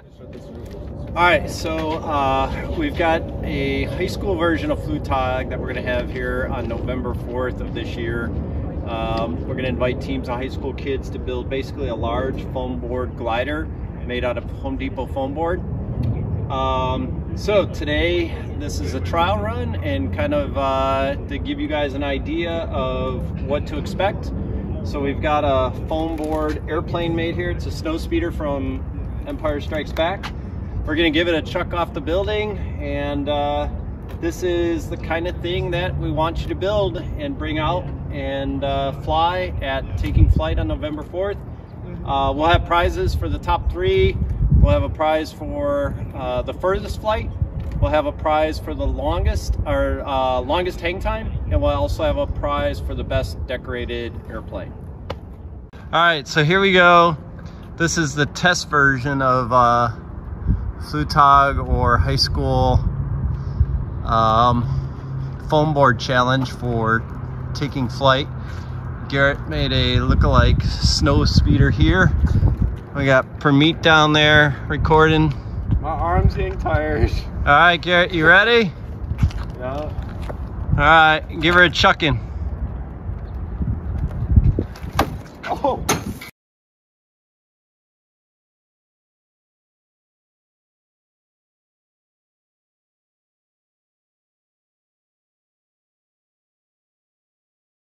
All right, so uh, we've got a high school version of Flugtag that we're going to have here on November 4th of this year. Um, we're going to invite teams of high school kids to build basically a large foam board glider made out of Home Depot foam board. Um, so today, this is a trial run and kind of uh, to give you guys an idea of what to expect. So we've got a foam board airplane made here. It's a snow speeder from Empire Strikes Back. We're gonna give it a chuck off the building and uh, this is the kind of thing that we want you to build and bring out and uh, fly at taking flight on November 4th. Uh, we'll have prizes for the top three. We'll have a prize for uh, the furthest flight. We'll have a prize for the longest or uh, longest hang time, and we'll also have a prize for the best decorated airplane. All right, so here we go. This is the test version of uh, Flugtag or high school um, foam board challenge for taking flight. Garrett made a look-alike snow speeder here. We got Permeet down there recording. My arm's getting tired. All right, Garrett, you ready? Yeah. All right, give her a chucking. Oh.